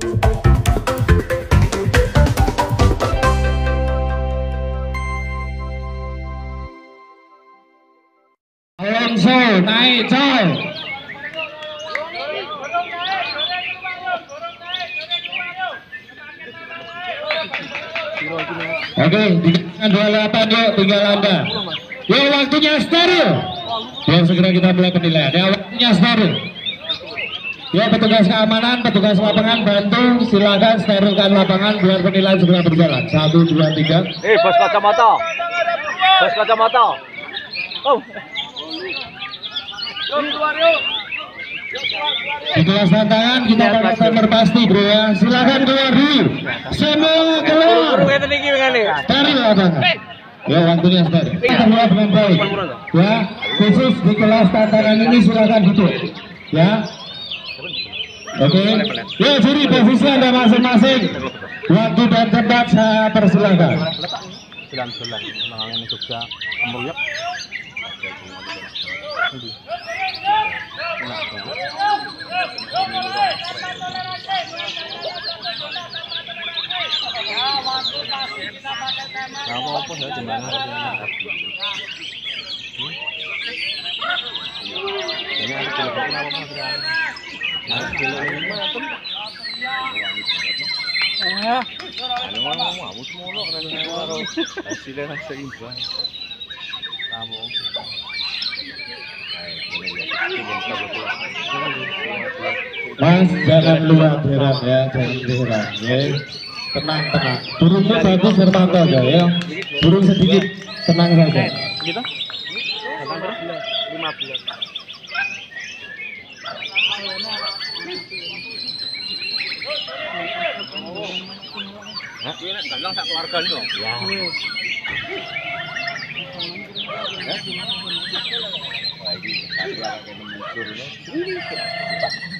Alonso naik coy. Oke, tinggal 28 yuk, tinggal Anda. Yuk waktunya steril. Biar segera kita mulai penilaian. Ya waktunya steril. Ya petugas keamanan, petugas lapangan bantu silakan sterilkan lapangan biar penilaian segera berjalan. Satu, dua, tiga. Eh, bos kacamata. Bos kacamata. Oh. Di kelas tantangan kita pakai timer pasti bro ya. Silakan keluar dulu. Semua keluar. Steril lapangan. Ya waktunya steril. Kita mulai dengan baik. Ya khusus di kelas tantangan ini silakan duduk. Ya. Oke. Ya juri posisi anda masing-masing. Waktu dan tempat saya persilakan. Selan-selan nangane Jogja Amruyek. Apa-apa ya jembatan. Ini ada telepon apa Mas Mas jangan luar berat ya, jangan berat ya. Tenang tenang. Burungnya bagus Hermanto aja ya. Burung sedikit, tenang saja. Gitu? Kapan terus? keluarga ini loh. Ya. Ya. Ya. Ya. Ya. Ya. Ya. Ya. Ya. Ya.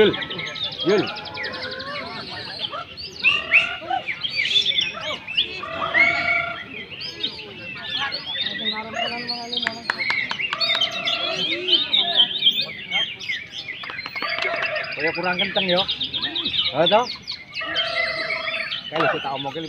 Yul. Yul. Ya kurang kenceng yo. Hah toh? Kayak tak omongke 15.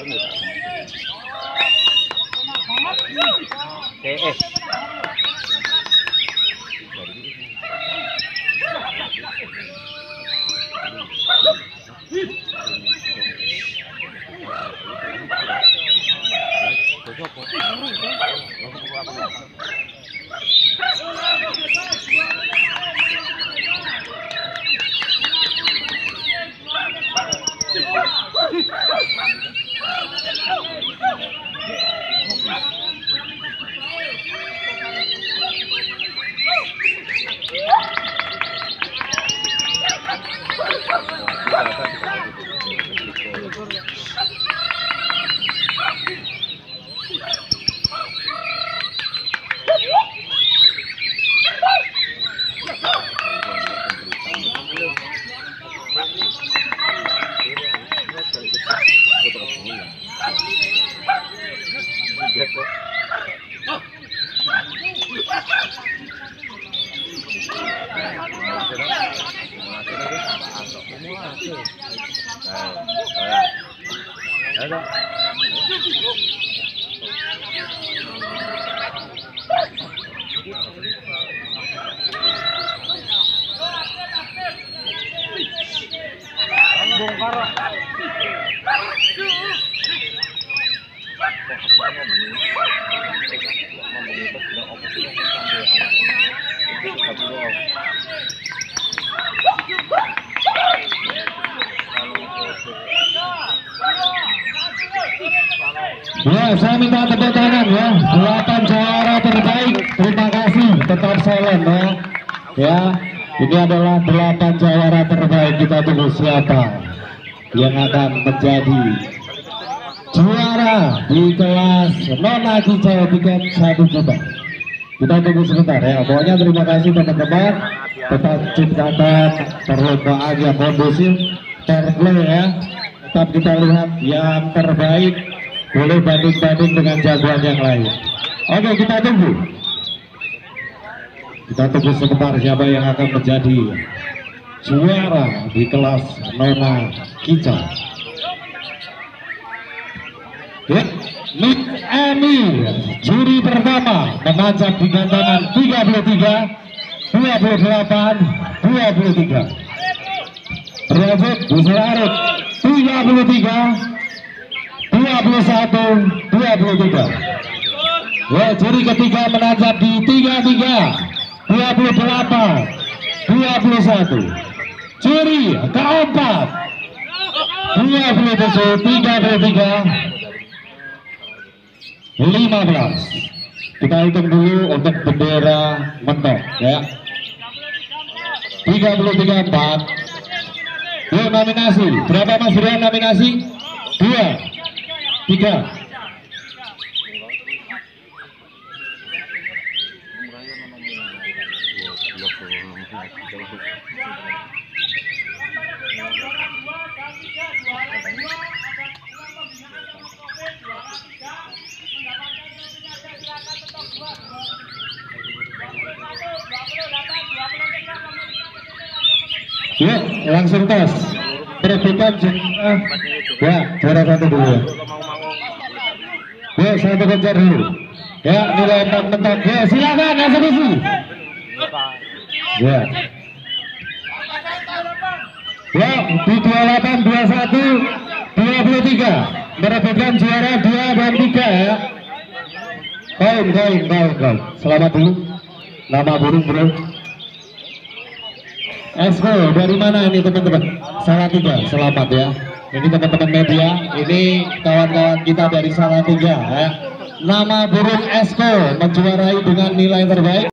Kamu Eh, eh. Ya, saya minta tepuk tangan ya. Delapan juara terbaik. Terima kasih. Tetap silent ya. Ya, ini adalah delapan juara terbaik. Kita tunggu siapa yang akan menjadi juara di kelas nona kicau tiket satu juta. Kita tunggu sebentar ya. Pokoknya terima kasih teman-teman. Tetap ciptakan perlombaan yang kondusif, fair play ya. Tetap kita lihat yang terbaik boleh banding-banding dengan jagoan yang lain. Oke, kita tunggu. Kita tunggu sebentar siapa yang akan menjadi juara di kelas Nona Kicau. Ya, Nick Emil, juri pertama menancap di gantangan 33, 28, 23. Berlanjut, Busur Arif, 33, 21 23 ya juri ketiga menancap di 33 28 21 juri keempat 27 33 15 kita hitung dulu untuk bendera mentok ya. 33 4 Yuk nominasi. Berapa mas Rian nominasi? Dua tiga Yuk, langsung tes. Perebutan juara. Ya, juara satu dulu ya. Ya, satu kejar dulu. Ya, nilai empat mentok. Ya, silakan. Ya. Ya, di 28, 21, 23. Merebutkan juara 2 dan 3 ya. Poin, poin, poin, poin. Selamat dulu. Nama burung bro. Esko dari mana ini teman-teman? Salah tiga, selamat ya. Ini teman-teman media, ini kawan-kawan kita dari Salatiga ya. Nama burung Esko menjuarai dengan nilai terbaik